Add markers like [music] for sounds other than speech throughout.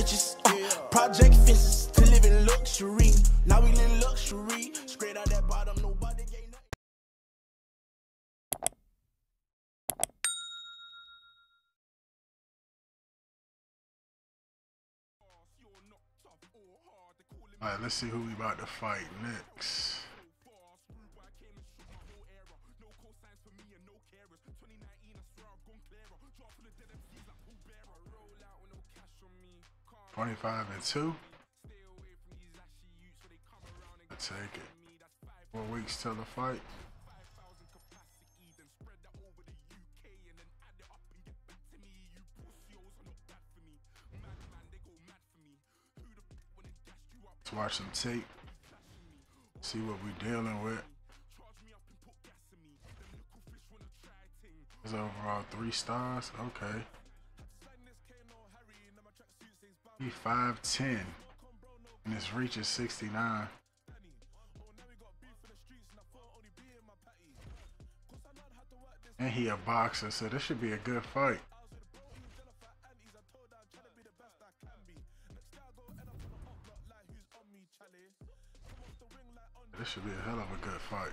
riches. Uh, project fences to live in luxury. Now we live luxury. Straight out that bottom, nobody gave. Alright, let's see who we about to fight next. Twenty-five and two. I take it. Four weeks till the fight. Let's watch some tape. See what we're dealing with. Is overall three stars? Okay. He 5'10 and his reach is 69. And he a boxer, so this should be a good fight. This should be a hell of a good fight.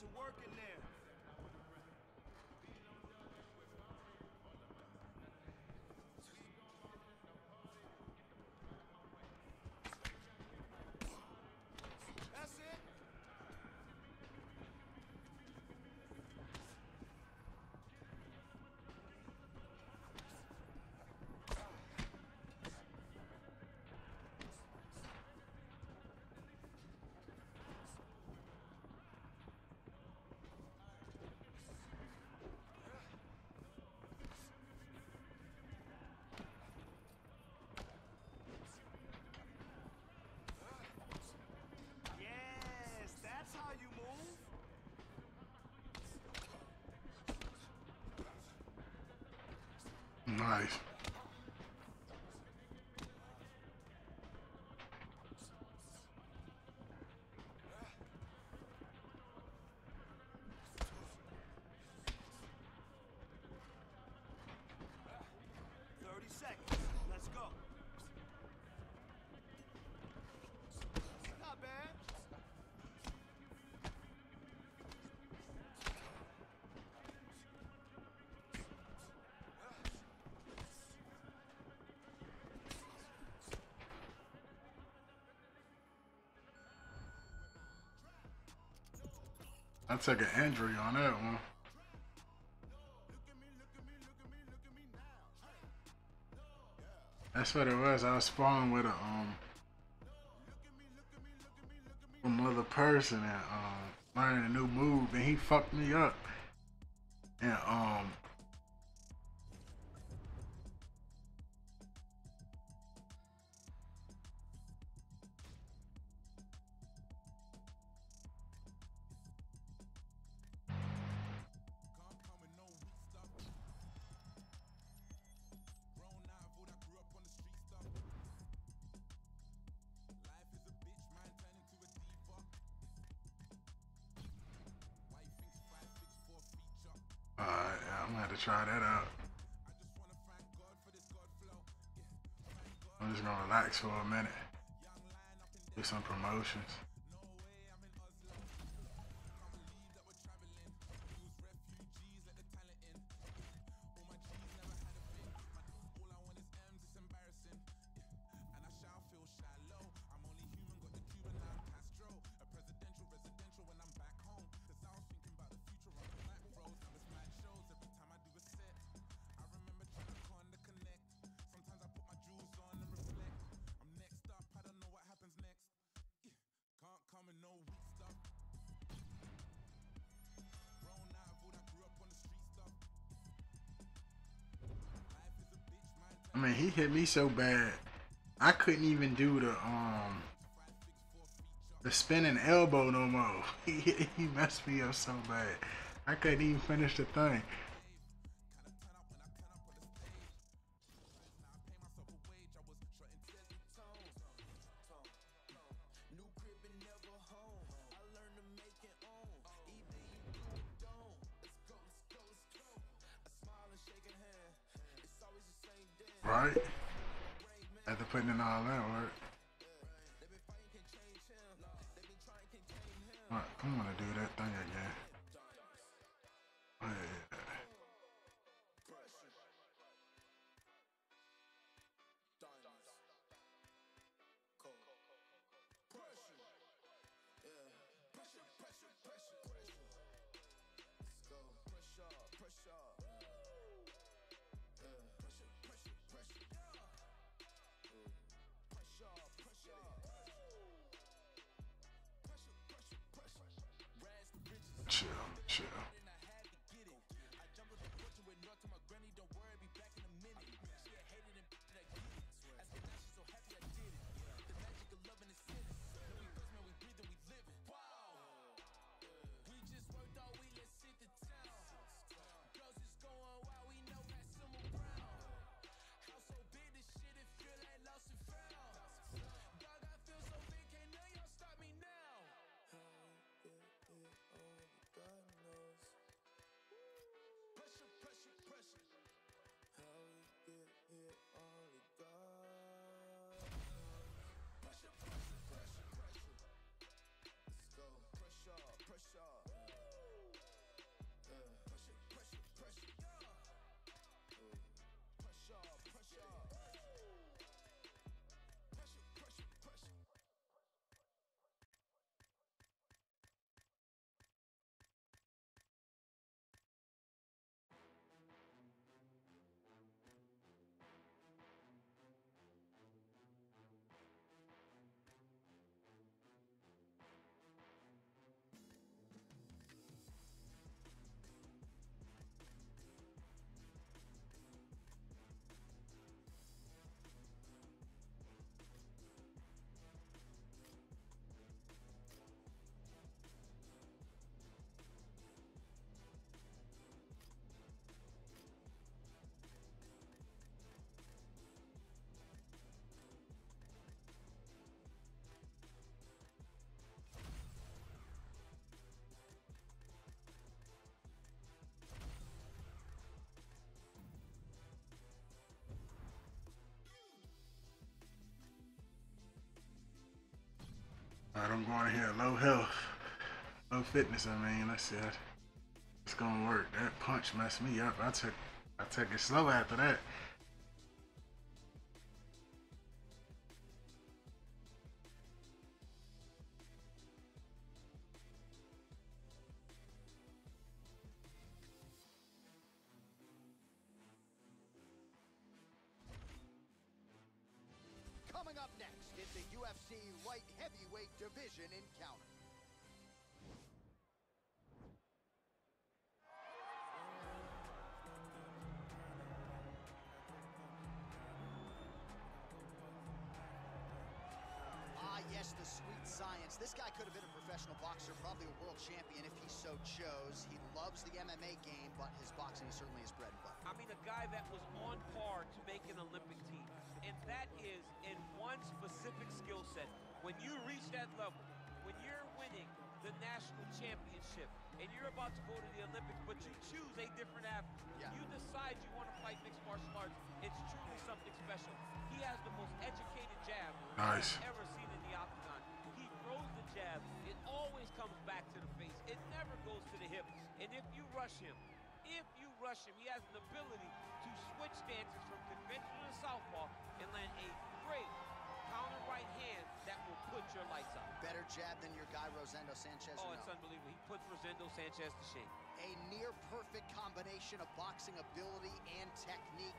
to work in there. Nice. I took an injury on that one. That's what it was. I was sparring with a um another person and um learning a new move and he fucked me up. And um try that out. I'm just gonna relax for a minute. Do some promotions. I mean, he hit me so bad, I couldn't even do the um the spinning elbow no more. [laughs] He he messed me up so bad, I couldn't even finish the thing. Putting in all that work. Alright, I'm gonna do that thing again. Oh, I'm going here low health, low fitness. I mean, I said it's gonna work. That punch messed me up. I took, I took it slow after that. Division encounter. Ah, yes, the sweet science. This guy could have been a professional boxer, probably a world champion if he so chose. He loves the MMA game, but his boxing is certainly his bread and butter. I mean, a guy that was on par to make an Olympic team. And that is in one specific skill set. When you reach that level, when you're winning the national championship and you're about to go to the Olympics, but you choose a different athlete, Yeah. you decide you want to fight mixed martial arts, it's truly something special. He has the most educated jab Nice. I've ever seen in the octagon. He throws the jab, it always comes back to the face. It never goes to the hips. And if you rush him, if you rush him, he has an ability to switch stances from jab than your guy Rosendo Sanchez. Oh, it's no? unbelievable. He puts Rosendo Sanchez to shame. A near perfect combination of boxing ability and technique.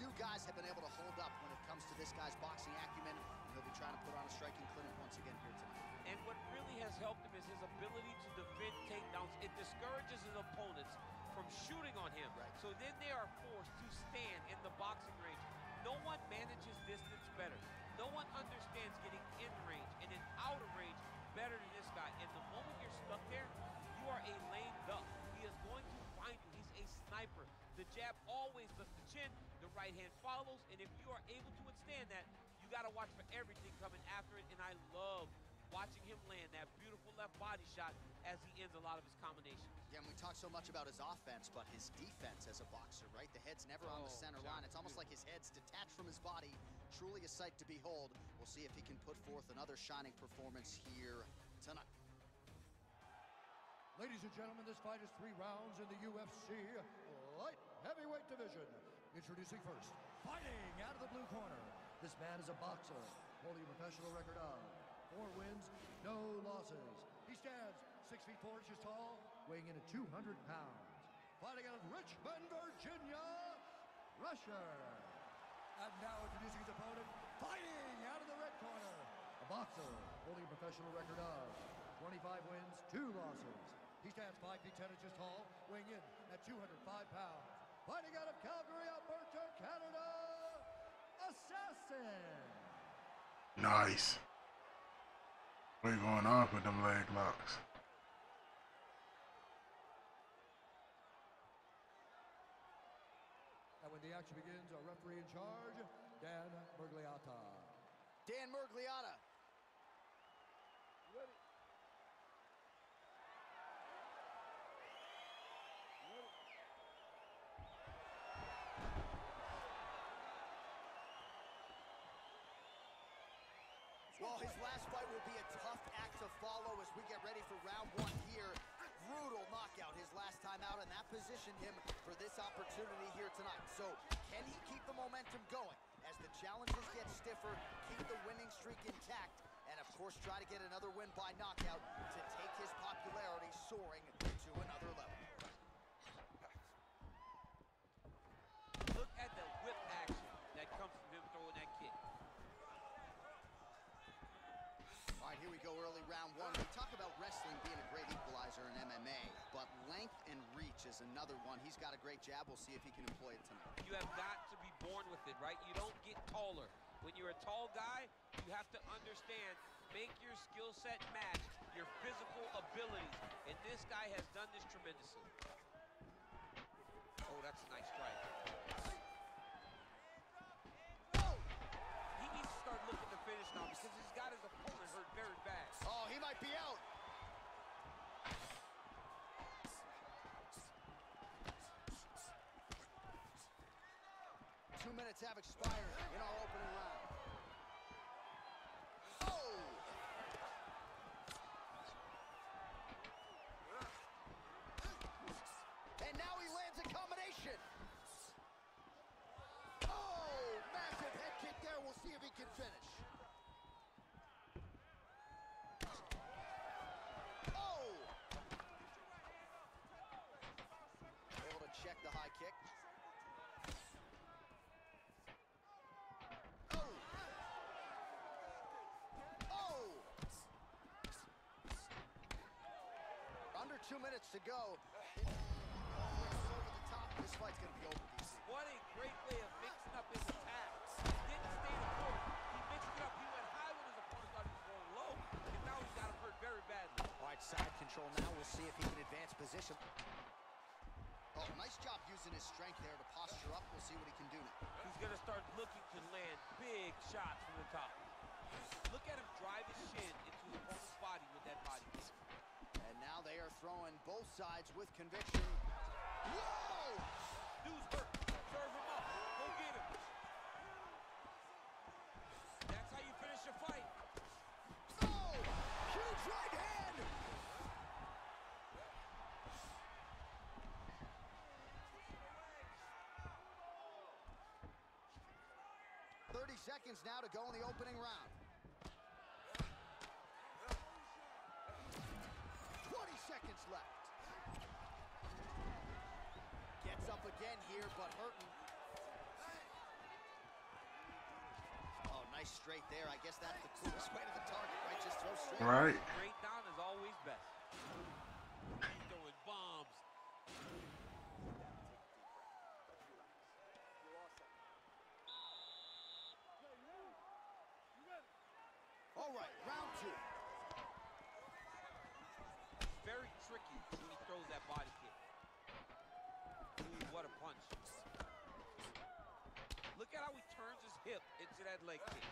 Few guys have been able to hold up when it comes to this guy's boxing acumen. And he'll be trying to put on a striking clinic once again here tonight. And what really has helped him is his ability to defend takedowns. It discourages his opponents from shooting on him. Right. So then they are forced to stand in the boxing range. No one manages distance better. No one understands getting in range and then out of range better than this guy. And the moment you're stuck there, you are a lame duck. He is going to find you. He's a sniper. The jab always lifts the chin. The right hand follows. And if you are able to withstand that, you got to watch for everything coming after it. And I love watching him land that beautiful left body shot as he ends a lot of his combinations. Yeah, and we talk so much about his offense, but his defense as a boxer, right? The head's never on the Oh, center John, line. It's almost like his head's detached from his body. Truly a sight to behold. We'll see if he can put forth another shining performance here tonight. Ladies and gentlemen, this fight is three rounds in the UFC light heavyweight division. Introducing first, fighting out of the blue corner. This man is a boxer, holding a professional record of four wins, no losses. He stands six feet four inches tall, weighing in at 200 pounds. Fighting out of Richmond, Virginia, Russia. And now introducing his opponent, fighting out of the red corner. A boxer holding a professional record of 25 wins, two losses. He stands 5 feet 10 inches tall, weighing in at 205 pounds. Fighting out of Calgary, Alberta, Canada, Assassin. Nice. We going on with them leg locks. And when the action begins, our referee in charge, Dan Bergliata. Dan Miragliotta. Well, his last fight will be a tough act to follow as we get ready for round one here. Brutal knockout his last time out, and that positioned him for this opportunity here tonight. So, can he keep the momentum going as the challenges get stiffer, keep the winning streak intact, and of course try to get another win by knockout to take his popularity soaring to another level. Look at the whip action that comes from him throwing that kick. All right, here we go, early round one. We talk about wrestling being a great equalizer in MMA, but length and reach is another one. He's got a great jab. We'll see if he can employ it tonight. You have got to be born with it, right? You don't get taller. When you're a tall guy, you have to understand, make your skill set match your physical abilities. And this guy has done this tremendously. Oh, that's a nice strike. He needs to start looking to finish now because he's got his opponent hurt very bad. Oh, he might be out. Two minutes have expired in our opening round. Oh! And now he lands a combination. Oh, massive head kick there. We'll see if he can finish. Oh! Able to check the high kick. Oh! Two minutes to go. It- over the top. This fight's gonna be over, DC. What a great way of mixing up his attacks. He didn't stay the court. He mixed it up. He went high when his opponent thought he was going low. And now he's got him hurt very badly. All right, side control now. We'll see if he can advance position. Oh, nice job using his strength there to posture up. We'll see what he can do now. He's going to start looking to land big shots from the top. Look at him drive his shin into the opponent's body with that body kick. And now they are throwing both sides with conviction. Whoa! Dude's hurt. Serve him up. Go get him. That's how you finish a fight. Oh! Huge right hand! Thirty seconds now to go in the opening round. Seconds left. Gets up again here, but hurting. Oh, nice straight there. I guess that's the coolest way to the target, right? Just throw straight. Right. Straight down is always best. He's throwing bombs. All right, round two. Very tricky when he throws that body kick. Ooh, what a punch. Look at how he turns his hip into that leg kick.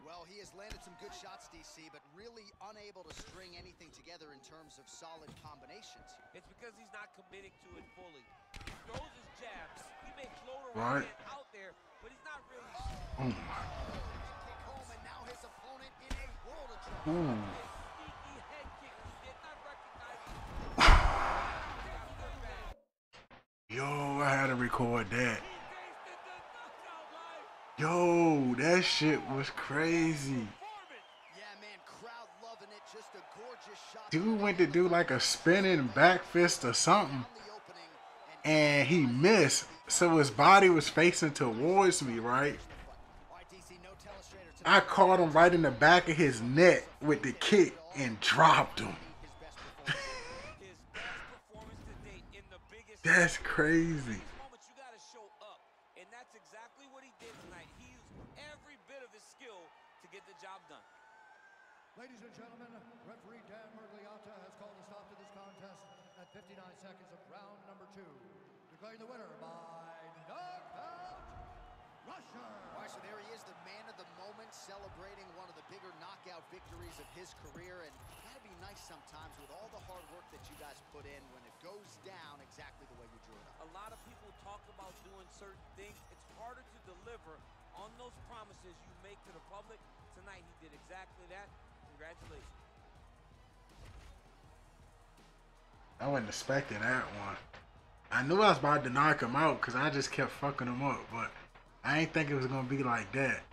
Well, he has landed some good shots, DC, but really unable to string anything together in terms of solid combinations. It's because he's not committing to it fully. He throws his jabs. He may float a Right. right out there, but he's not really Oh my. Kick home, and now his opponent in a world of trouble. Ooh. a sneaky head kick. He did not recognize it. Yo, I had to record that. He tasted the knockout life. Yo, that shit was crazy. Performance. Yeah, man, crowd loving it. Just a gorgeous shot. Dude went to do like a spinning back fist or something, Found the opening, and he missed. So his body was facing towards me, right? All right, DC, no telestrator tonight. I caught him right in the back of his neck with the kick and dropped him. [laughs] That's best performance. His best performance to date in the biggest That's crazy. These moments you gotta show up, and that's exactly what he did tonight. He used every bit of his skill to get the job done. Ladies and gentlemen, referee Dan Miragliotta has called a stop to this contest at 59 seconds of round number two, declaring the winner by knockout, Rusher. All right, so there he is, the man of the moment, celebrating one of the bigger knockout victories of his career. And it gotta be nice sometimes with all the hard work that you guys put in when it goes down exactly the way you drew it up. A lot of people talk about doing certain things. It's harder to deliver on those promises you make to the public. Tonight he did exactly that. Congratulations. I wasn't expecting that one. I knew I was about to knock him out because I just kept fucking him up, but I ain't think it was gonna be like that.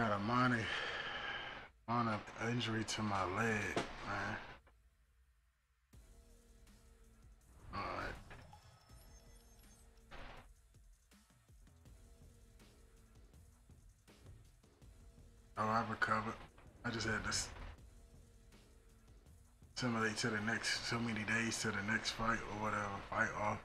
Got a minor, minor injury to my leg, man. Alright. Oh, I recovered. I just had to simulate to the next so many days to the next fight or whatever fight off.